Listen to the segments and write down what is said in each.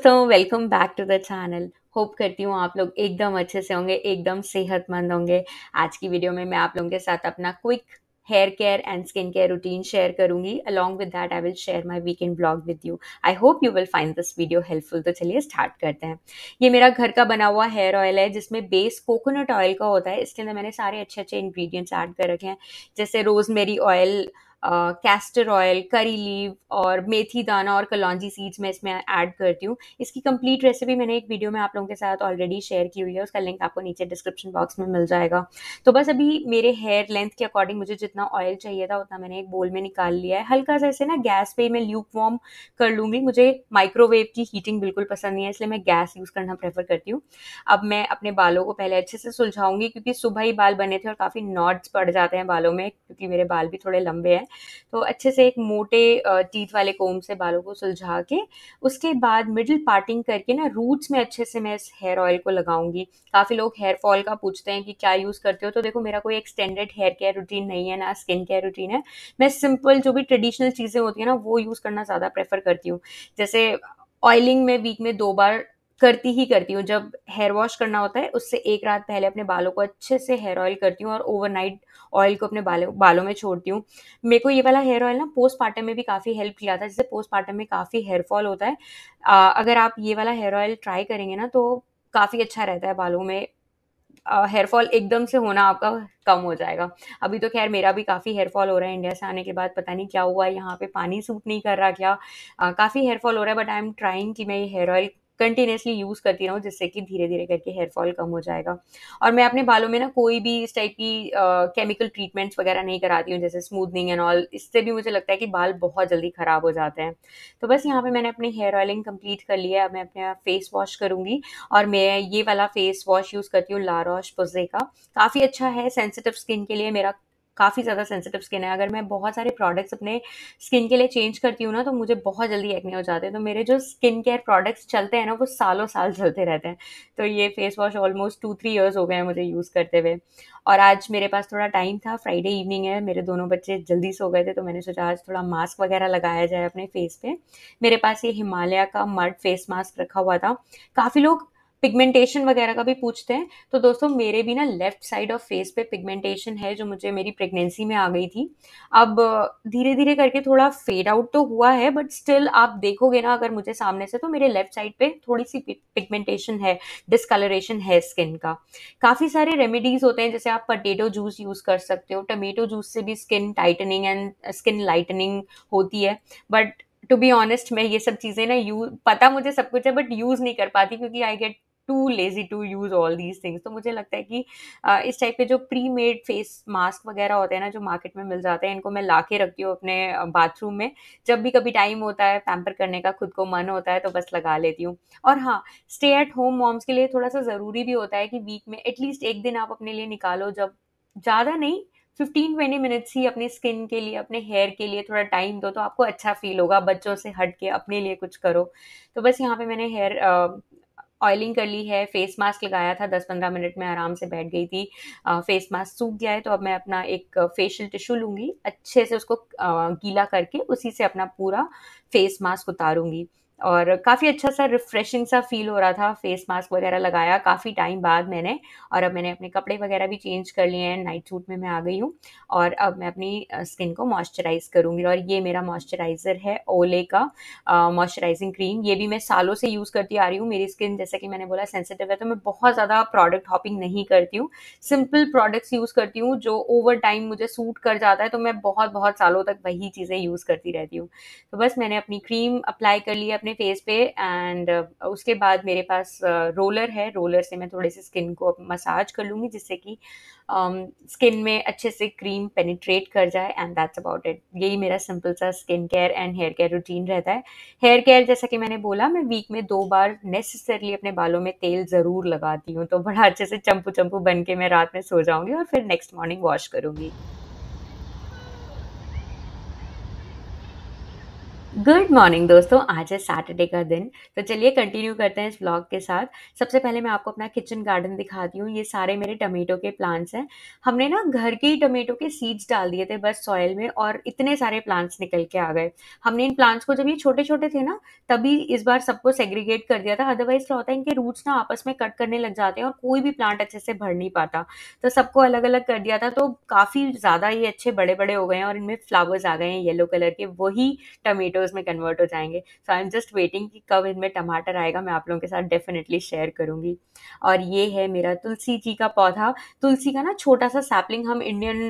दोस्तों welcome back to the channel hope करती हूँ आप लोग एकदम अच्छे से होंगे, एकदम सेहतमंद होंगे। आज की वीडियो में मैं आप लोगों के साथ अपना quick hair care and skin care routine share करूँगी। Along with that I will share my weekend blog with you I hope you will find this video helpful तो चलिए स्टार्ट करते हैं। ये मेरा घर का बना हुआ हेयर ऑयल है, जिसमें बेस कोकोनट ऑयल का होता है। इसके अंदर मैंने सारे अच्छे अच्छे इंग्रेडिएंट्स ऐड कर रखे हैं। जैसे rosemary oil castor oil curry leave और मेथी दाना और कलौजी सीड्स मैं इसमें ऐड करती हूँ। इसकी कंप्लीट रेसिपी मैंने एक वीडियो में आप लोगों के साथ ऑलरेडी शेयर की हुई है। उसका लिंक आपको नीचे डिस्क्रिप्शन बॉक्स में मिल जाएगा। तो बस अभी मेरे हेयर लेंथ के अकॉर्डिंग मुझे जितना ऑयल चाहिए था, उतना मैंने एक बोल में निकाल लिया है। हल्का सा ऐसे ना गैस पे मैं ल्यूक वॉर्म कर लूँगी। मुझे माइक्रोवेव की हीटिंग बिल्कुल पसंद नहीं है, इसलिए मैं गैस यूज़ करना प्रेफर करती हूँ। अब मैं अपने बालों को पहले अच्छे से सुलझाऊँगी, क्योंकि सुबह ही बाल बने थे और काफ़ी नॉट्स पड़ जाते हैं बालों में, क्योंकि मेरे बाल भी थोड़े लंबे हैं। तो अच्छे से एक मोटे टीथ वाले कोम से बालों को सुलझा के, उसके बाद मिडिल पार्टिंग करके ना रूट्स में अच्छे से मैं इस हेयर ऑयल को लगाऊँगी। काफ़ी लोग हेयर फॉल का पूछते हैं कि क्या यूज़ करते हो? तो देखो मेरा कोई एक्सटेंडेड हेयर केयर रूटीन नहीं है, ना स्किन केयर रूटीन है। मैं सिंपल जो भी ट्रेडिशनल चीज़ें होती है ना, वो यूज़ करना ज़्यादा प्रेफर करती हूँ। जैसे ऑयलिंग में वीक में दो बार करती ही करती हूँ। जब हेयर वॉश करना होता है उससे एक रात पहले अपने बालों को अच्छे से हेयर ऑयल करती हूँ और ओवरनाइट ऑयल को अपने बालों बालों में छोड़ती हूँ। मेरे को ये वाला हेयर ऑयल ना पोस्टमार्टम में भी काफ़ी हेल्प किया था जैसे पोस्टमार्टम में काफ़ी हेयर फॉल होता है। आ, अगर आप ये वाला हेयर ऑयल ट्राई करेंगे ना तो काफ़ी अच्छा रहता है बालों में। हेयर फॉल एकदम से होना आपका कम हो जाएगा। अभी तो खैर मेरा भी काफ़ी हेयर फॉल हो रहा है इंडिया से आने के बाद पता नहीं क्या हुआ यहाँ पे पानी सूट नहीं कर रहा क्या? काफ़ी हेयर फॉल हो रहा है बट आई एम ट्राइंग कि मैं ये हेयर ऑयल कंटिन्यूसली यूज़ करती रहूँ, जिससे कि धीरे धीरे करके हेयर फॉल कम हो जाएगा। और मैं अपने बालों में ना कोई भी इस टाइप की केमिकल ट्रीटमेंट्स वगैरह नहीं कराती हूँ, जैसे स्मूदनिंग एंड ऑल इससे भी मुझे लगता है कि बाल बहुत जल्दी ख़राब हो जाते हैं। तो बस यहाँ पे मैंने अपनी हेयर ऑयलिंग कंप्लीट कर लिया अब मैं अपने फेस वॉश करूँगी। और मैं ये वाला फेस वॉश यूज़ करती हूँ लारोश पोजे का। काफ़ी अच्छा है सेंसिटिव स्किन के लिए मेरा काफ़ी ज़्यादा सेंसिटिव स्किन है। अगर मैं बहुत सारे प्रोडक्ट्स अपने स्किन के लिए चेंज करती हूँ ना तो मुझे बहुत जल्दी एक्ने हो जाते हैं। तो मेरे जो स्किन केयर प्रोडक्ट्स चलते हैं ना, वो सालों साल चलते रहते हैं। तो ये face wash almost two three years हो गए हैं मुझे यूज़ करते हुए। और आज मेरे पास थोड़ा टाइम था फ्राइडे इवनिंग है, मेरे दोनों बच्चे जल्दी सो गए थे तो मैंने सोचा आज थोड़ा मास्क वगैरह लगाया जाए अपने फेस पे। मेरे पास ये हिमालय का मड फेस मास्क रखा हुआ था। काफ़ी लोग पिगमेंटेशन वगैरह का भी पूछते हैं। तो दोस्तों, मेरे भी ना लेफ़्ट साइड ऑफ़ फेस पे पिगमेंटेशन है, जो मुझे मेरी प्रेगनेंसी में आ गई थी। अब धीरे धीरे करके थोड़ा फेड आउट तो हुआ है बट स्टिल आप देखोगे ना, अगर मुझे सामने से तो मेरे लेफ़्ट साइड पे थोड़ी सी पिगमेंटेशन है डिसकलरेशन है स्किन का। काफ़ी सारे रेमेडीज होते हैं, जैसे आप पटेटो जूस यूज़ कर सकते हो। टमेटो जूस से भी skin tightening and skin lightening होती है। बट टू बी ऑनेस्ट मैं ये सब चीज़ें ना यूज़ पता मुझे सब कुछ है बट यूज़ नहीं कर पाती, क्योंकि I get too lazy to use all these things तो मुझे लगता है कि इस टाइप के जो प्री मेड फेस मास्क वगैरह होते हैं ना, जो मार्केट में मिल जाते हैं, इनको मैं ला के रखती हूँ अपने बाथरूम में। जब भी कभी टाइम होता है पैम्पर करने का खुद को मन होता है तो बस लगा लेती हूँ। और हाँ स्टे एट होम मॉम्स के लिए थोड़ा सा ज़रूरी भी होता है कि वीक में एटलीस्ट एक दिन आप अपने लिए निकालो। जब ज़्यादा नहीं फिफ्टीन ट्वेंटी मिनट्स ही अपनी स्किन के लिए, अपने हेयर के लिए थोड़ा टाइम दो तो आपको अच्छा फील होगा। बच्चों से हट के अपने लिए कुछ करो। तो बस यहाँ पे मैंने हेयर ऑयलिंग कर ली है फेस मास्क लगाया था दस पंद्रह मिनट में आराम से बैठ गई थी। फेस मास्क सूख गया है तो अब मैं अपना एक फेशियल टिश्यू लूँगी, अच्छे से उसको गीला करके उसी से अपना पूरा फेस मास्क उतारूँगी। और काफ़ी अच्छा सा रिफ्रेशिंग सा फील हो रहा था फेस मास्क वगैरह लगाया काफ़ी टाइम बाद मैंने और अब मैंने अपने कपड़े वगैरह भी चेंज कर लिए हैं नाइट सूट में मैं आ गई हूँ और अब मैं अपनी स्किन को मॉइस्चराइज करूँगी और ये मेरा मॉइस्चराइज़र है ओले का मॉइस्चराइजिंग क्रीम ये भी मैं सालों से यूज़ करती आ रही हूँ, मेरी स्किन जैसा कि मैंने बोला सेंसिटिव है तो मैं बहुत ज़्यादा प्रोडक्ट हॉपिंग नहीं करती हूँ। सिंपल प्रोडक्ट्स यूज़ करती हूँ जो ओवर टाइम मुझे सूट कर जाता है तो मैं बहुत बहुत सालों तक वही चीज़ें यूज़ करती रहती हूँ। तो बस मैंने अपनी क्रीम अप्लाई कर ली अपने अपने फेस पे एंड uh, उसके बाद मेरे पास रोलर uh, है। रोलर से मैं थोड़े से स्किन को मसाज कर लूँगी जिससे कि स्किन um, में अच्छे से क्रीम पेनिट्रेट कर जाए एंड दैट्स अबाउट इट यही मेरा सिंपल सा skin care and hair care routine रहता है। हेयर केयर जैसा कि मैंने बोला मैं वीक में दो बार नेसेसरली अपने बालों में तेल ज़रूर लगाती हूँ तो बड़ा अच्छे से चंपू चंपू बन के मैं रात में सो जाऊँगी और फिर नेक्स्ट मॉर्निंग वॉश करूँगी। गुड मॉर्निंग दोस्तों। आज है सैटरडे का दिन। तो चलिए कंटिन्यू करते हैं इस ब्लॉग के साथ। सबसे पहले मैं आपको अपना किचन गार्डन दिखाती हूँ। ये सारे मेरे टमेटो के प्लांट्स हैं। हमने ना घर के ही टमेटो के सीड्स डाल दिए थे बस सॉयल में और इतने सारे प्लांट्स निकल के आ गए। हमने इन प्लांट्स को जब ये छोटे छोटे थे ना, तभी इस बार सबको सेग्रीगेट कर दिया था। अदरवाइज़ क्या होता है, इनके रूट्स ना आपस में कट करने लग जाते हैं और कोई भी प्लांट अच्छे से भर नहीं पाता। तो सबको अलग अलग कर दिया था। तो काफ़ी ज़्यादा ये अच्छे बड़े बड़े हो गए हैं और इनमें फ्लावर्स आ गए हैं येलो कलर के। वही टमेटोज में कन्वर्ट हो जाएँगे। So I am just waiting कि कब इनमें टमाटर आएगा, मैं आप लोगों के साथ डेफिनेटली शेयर करूँगी। और ये है मेरा तुलसी जी का पौधा। तुलसी का ना छोटा सा सैपलिंग हम इंडियन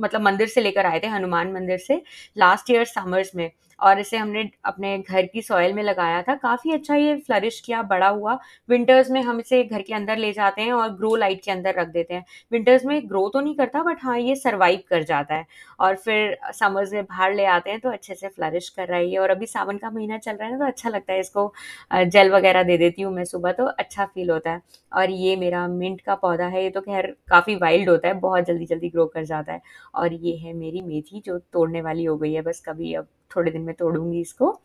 मतलब मंदिर से लेकर आए थे, हनुमान मंदिर से लास्ट ईयर समर्स में। और इसे हमने अपने घर की सॉयल में लगाया था। काफ़ी अच्छा ये फ्लरिश किया, बड़ा हुआ। विंटर्स में हम इसे घर के अंदर ले जाते हैं और ग्रो लाइट के अंदर रख देते हैं। विंटर्स में ग्रो तो नहीं करता बट हाँ ये सर्वाइव कर जाता है। और फिर समर्स में बाहर ले आते हैं तो अच्छे से फ्लरिश कर रहा है और अभी सावन का महीना चल रहा है ना तो अच्छा लगता है इसको जेल वगैरह दे देती हूँ मैं सुबह तो अच्छा फील होता है। और ये मेरा मिंट का पौधा है, ये तो खैर काफ़ी वाइल्ड होता है, बहुत जल्दी जल्दी ग्रो कर जाता है। और ये है मेरी मेथी जो तोड़ने वाली हो गई है, बस कभी अब थोड़े दिन में तोड़ूँगी इसको।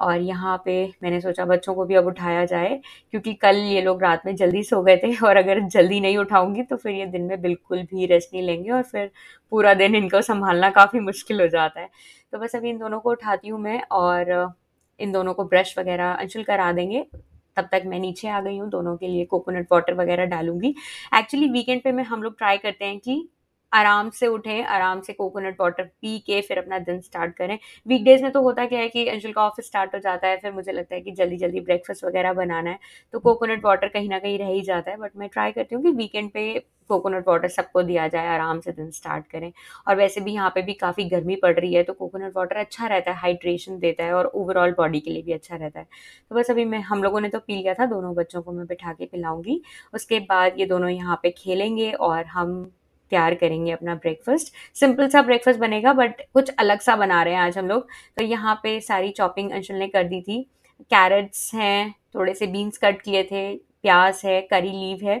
और यहाँ पे मैंने सोचा बच्चों को भी अब उठाया जाए, क्योंकि कल ये लोग रात में जल्दी सो गए थे, और अगर जल्दी नहीं उठाऊँगी तो फिर ये दिन में बिल्कुल भी रेस्ट नहीं लेंगे, और फिर पूरा दिन इनको संभालना काफ़ी मुश्किल हो जाता है। तो बस अभी इन दोनों को उठाती हूँ मैं, और इन दोनों को ब्रश वगैरह अंशुल करा देंगे। तब तक मैं नीचे आ गई हूँ, दोनों के लिए कोकोनट वाटर वगैरह डालूँगी। एक्चुअली वीकेंड पे मैं हम लोग ट्राई करते हैं कि आराम से उठें, आराम से कोकोनट वाटर पी के फिर अपना दिन स्टार्ट करें। वीकडेज में तो होता क्या है कि अंशुल का ऑफ़िस स्टार्ट हो जाता है, फिर मुझे लगता है कि जल्दी जल्दी ब्रेकफास्ट वगैरह बनाना है तो कोकोनट वाटर कहीं ना कहीं रह ही जाता है बट मैं ट्राई करती हूँ कि वीकेंड पे कोकोनट वाटर सबको दिया जाए, आराम से दिन स्टार्ट करें। और वैसे भी यहाँ पे भी काफ़ी गर्मी पड़ रही है तो कोकोनट वाटर अच्छा रहता है हाइड्रेशन देता है और ओवरऑल बॉडी के लिए भी अच्छा रहता है। तो बस अभी मैं, हम लोगों ने तो पी लिया था, दोनों बच्चों को मैं बिठा के पिलाऊँगी। उसके बाद ये दोनों यहाँ पे खेलेंगे और हम तैयार करेंगे अपना ब्रेकफास्ट सिंपल सा ब्रेकफास्ट बनेगा बट कुछ अलग सा बना रहे हैं आज हम लोग. तो यहाँ पे सारी चॉपिंग अंशुल ने कर दी थी. कैरेट्स हैं, थोड़े से बीन्स कट किए थे, प्याज है करी लीव है.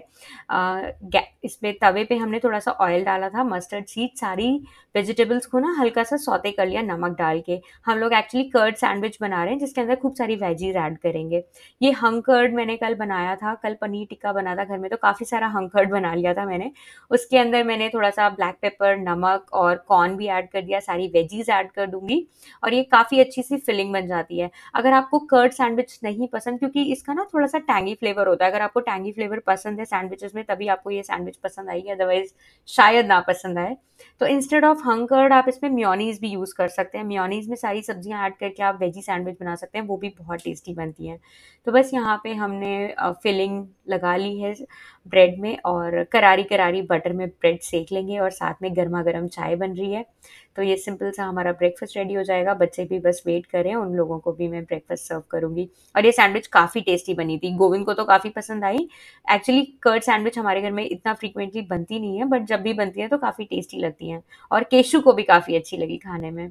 इसमें तवे पे हमने थोड़ा सा ऑयल डाला था मस्टर्ड सीड सारी वेजिटेबल्स को ना हल्का सा सौते कर लिया, नमक डाल के। हम लोग एक्चुअली कर्ड सैंडविच बना रहे हैं, जिसके अंदर खूब सारी वेजीज ऐड करेंगे। ये हंग कर्ड मैंने कल बनाया था, कल पनीर टिक्का बना था घर में तो काफ़ी सारा हंग कर्ड बना लिया था मैंने। उसके अंदर मैंने थोड़ा सा ब्लैक पेपर नमक और कॉर्न भी ऐड कर दिया, सारी वेजीज ऐड कर दूँगी। और ये काफ़ी अच्छी सी फिलिंग बन जाती है। अगर आपको कर्ड सैंडविच नहीं पसंद, क्योंकि इसका ना थोड़ा सा टैंगी फ्लेवर होता है, अगर आपको टैंगी फ्लेवर पसंद है सैंडविचेस में, तभी आपको ये सैंडविच पसंद आएगी अदरवाइज़ शायद ना पसंद आए। तो इंस्टेड ऑफ़ हंकर्ड आप इसमें म्योनीज भी यूज़ कर सकते हैं। म्योनीज में सारी सब्ज़ियाँ ऐड करके आप वेजी सैंडविच बना सकते हैं, वो भी बहुत टेस्टी बनती हैं। तो बस यहाँ पे हमने फिलिंग लगा ली है ब्रेड में और करारी करारी बटर में ब्रेड सेक लेंगे और साथ में गर्मा गर्म चाय बन रही है। तो ये सिंपल सा हमारा ब्रेकफास्ट रेडी हो जाएगा। बच्चे भी बस वेट करें उन लोगों को भी मैं ब्रेकफास्ट सर्व करूँगी। और ये सैंडविच काफ़ी टेस्टी बनी थी। गोविंद को तो काफ़ी पसंद आई। एक्चुअली कर्ड सैंडविच हमारे घर में इतना फ्रीक्वेंटली बनती नहीं है बट जब भी बनती है तो काफ़ी टेस्टी लगती हैं। और केशु को भी काफ़ी अच्छी लगी खाने में।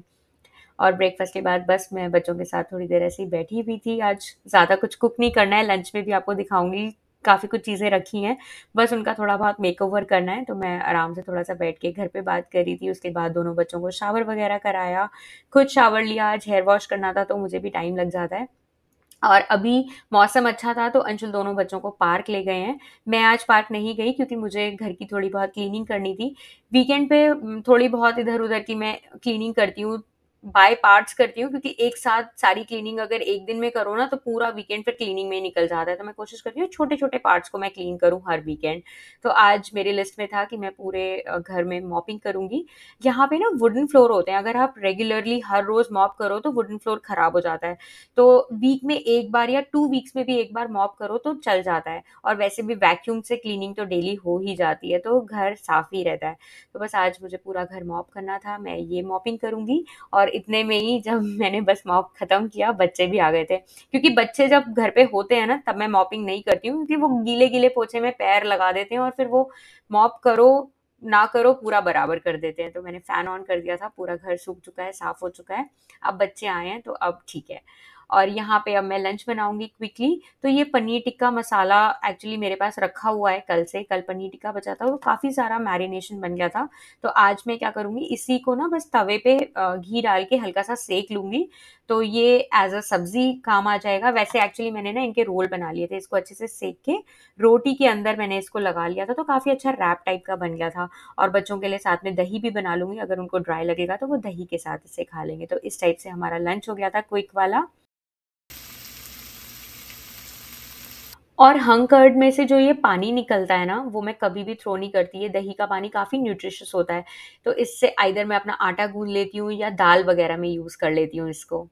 और ब्रेकफास्ट के बाद बस मैं बच्चों के साथ थोड़ी देर ऐसे ही बैठी हुई थी। आज ज़्यादा कुछ कुक नहीं करना है। लंच में भी आपको दिखाऊँगी काफ़ी कुछ चीज़ें रखी हैं। बस उनका थोड़ा बहुत मेक ओवर करना है तो मैं आराम से थोड़ा सा बैठ के घर पे बात कर रही थी। उसके बाद दोनों बच्चों को शावर वगैरह कराया। खुद शावर लिया, आज हेयर वॉश करना था तो मुझे भी टाइम लग जाता है। और अभी मौसम अच्छा था तो अंशुल दोनों बच्चों को पार्क ले गए हैं। मैं आज पार्क नहीं गई, क्योंकि मुझे घर की थोड़ी बहुत क्लीनिंग करनी थी। वीकेंड पे थोड़ी बहुत इधर उधर की मैं क्लीनिंग करती हूँ। बाय पार्ट्स करती हूँ, क्योंकि एक साथ सारी क्लीनिंग अगर एक दिन में करो ना तो पूरा वीकेंड फिर क्लीनिंग में निकल जाता है। तो मैं कोशिश करती हूँ छोटे छोटे पार्ट्स को मैं क्लीन करूँ हर वीकेंड तो आज मेरे लिस्ट में था कि मैं पूरे घर में मॉपिंग करूँगी। यहाँ पे ना वुडन फ्लोर होते हैं। अगर आप रेगुलरली हर रोज मॉप करो तो वुडन फ्लोर खराब हो जाता है। तो वीक में एक बार या टू वीक्स में भी एक बार मॉप करो तो चल जाता है। और वैसे भी वैक्यूम से क्लीनिंग तो डेली हो ही जाती है तो घर साफ़ ही रहता है। तो बस आज मुझे पूरा घर मॉप करना था, मैं ये मॉपिंग करूँगी। और इतने में ही जब मैंने बस मॉप खत्म किया, बच्चे भी आ गए थे। क्योंकि बच्चे जब घर पे होते हैं ना, तब मैं मॉपिंग नहीं करती हूँ, क्योंकि वो गीले गीले पोछे में पैर लगा देते हैं और फिर वो मॉप करो, ना करो, पूरा बराबर कर देते हैं। तो मैंने फ़ैन ऑन कर दिया था, पूरा घर सूख चुका है, साफ़ हो चुका है। अब बच्चे आए हैं तो अब ठीक है। और यहाँ पे अब मैं लंच बनाऊँगी क्विकली तो ये पनीर टिक्का मसाला एक्चुअली मेरे पास रखा हुआ है कल से। कल पनीर टिक्का बचा था वो काफ़ी सारा मैरिनेशन बन गया था। तो आज मैं क्या करूँगी, इसी को ना बस तवे पे घी डाल के हल्का सा सेक लूँगी। तो ये एज अ सब्ज़ी काम आ जाएगा। वैसे एक्चुअली मैंने ना इनके रोल बना लिए थे इसको अच्छे से सेक के। रोटी के अंदर मैंने इसको लगा लिया था तो काफ़ी अच्छा रैप टाइप का बन गया था। और बच्चों के लिए साथ में दही भी बना लूँगी। अगर उनको ड्राई लगेगा तो वो दही के साथ इसे खा लेंगे। तो इस टाइप से हमारा लंच हो गया था क्विक वाला। और हंग कर्ड में से जो ये पानी निकलता है ना, वो मैं कभी भी थ्रो नहीं करती है दही का पानी काफ़ी न्यूट्रिशियस होता है। तो इससे आइधर मैं अपना आटा गूंद लेती हूँ या दाल वगैरह में यूज़ कर लेती हूँ इसको।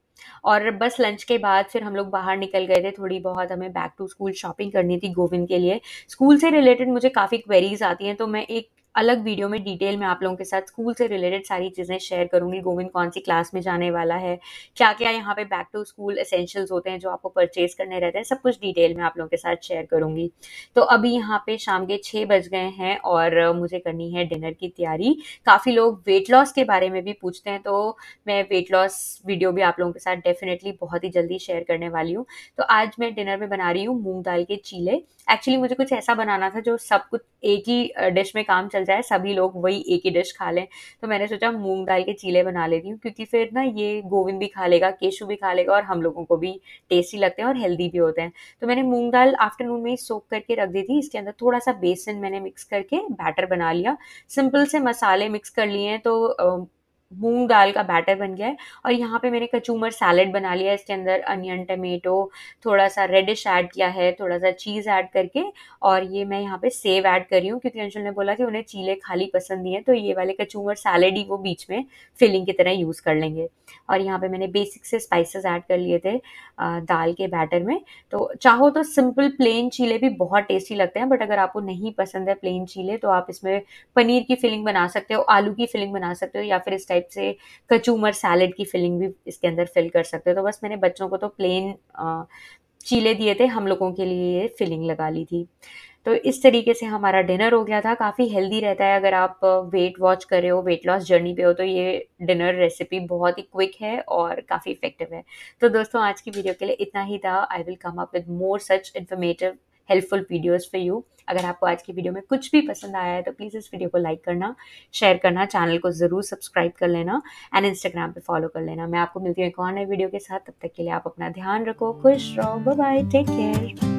और बस लंच के बाद फिर हम लोग बाहर निकल गए थे, थोड़ी बहुत हमें बैक टू स्कूल शॉपिंग करनी थी गोविंद के लिए। स्कूल से रिलेटेड मुझे काफ़ी क्वेरीज आती हैं तो मैं एक अलग वीडियो में डिटेल में आप लोगों के साथ स्कूल से रिलेटेड सारी चीज़ें शेयर करूँगी। गोविंद कौन सी क्लास में जाने वाला है? क्या क्या यहाँ पे बैक टू स्कूल एसेंशियल्स होते हैं जो आपको परचेज करने रहते हैं? सब कुछ डिटेल में आप लोगों के साथ शेयर करूँगी। तो अभी यहाँ पे शाम के छः बज गए हैं और मुझे करनी है डिनर की तैयारी। काफ़ी लोग वेट लॉस के बारे में भी पूछते हैं तो मैं वेट लॉस वीडियो भी आप लोगों के साथ डेफिनेटली बहुत ही जल्दी शेयर करने वाली हूँ। तो आज मैं डिनर में बना रही हूँ मूंग दाल के चीले। एक्चुअली मुझे कुछ ऐसा बनाना था जो सब कुछ एक ही डिश में काम चल जाए, सभी लोग वही एक ही डिश खा लें। तो मैंने सोचा मूंग दाल के चीले बना लेती हूँ, क्योंकि फिर ना ये गोविंद भी खा लेगा, केशु भी खा लेगा और हम लोगों को भी टेस्टी लगते हैं और हेल्दी भी होते हैं। तो मैंने मूंग दाल आफ्टरनून में ही सोख करके रख दी थी, इसके अंदर थोड़ा सा बेसन मैंने मिक्स करके बैटर बना लिया। सिंपल से मसाले मिक्स कर लिए हैं तो मूंग दाल का बैटर बन गया है। और यहाँ पे मैंने कचूमर सैलड बना लिया है, इसके अंदर अनियन टमेटो थोड़ा सा रेडिश ऐड किया है थोड़ा सा चीज़ ऐड करके। और ये मैं यहाँ पे सेव ऐड कर रही हूँ, क्योंकि अंशुल ने बोला कि उन्हें चीले खाली पसंद नहीं है तो ये वाले कचूमर सैलड ही वो बीच में फिलिंग की तरह यूज़ कर लेंगे। और यहाँ पर मैंने बेसिक से स्पाइसेस ऐड कर लिए थे दाल के बैटर में। तो चाहो तो सिंपल प्लेन चीले भी बहुत टेस्टी लगते हैं बट अगर आपको नहीं पसंद है प्लेन चीले तो आप इसमें पनीर की फिलिंग बना सकते हो, आलू की फिलिंग बना सकते हो, या फिर इस टाइप टाइप से कचूमर सैलेड की फिलिंग भी इसके अंदर फिल कर सकते हो। तो बस मैंने बच्चों को तो प्लेन चीले दिए थे, हम लोगों के लिए ये फिलिंग लगा ली थी। तो इस तरीके से हमारा डिनर हो गया था। काफ़ी हेल्दी रहता है अगर आप वेट वॉच कर रहे हो, वेट लॉस जर्नी पे हो तो ये डिनर रेसिपी बहुत ही क्विक है और काफ़ी इफ़ेक्टिव है। तो दोस्तों, आज की वीडियो के लिए इतना ही था। I will come up with more such informative helpful videos for you अगर आपको आज की वीडियो में कुछ भी पसंद आया है तो प्लीज़ इस वीडियो को लाइक करना शेयर करना चैनल को ज़रूर सब्सक्राइब कर लेना एंड इंस्टाग्राम पे फॉलो कर लेना। मैं आपको मिलती हूँ एक और नई वीडियो के साथ। तब तक के लिए आप अपना ध्यान रखो, खुश रहो। Bye take care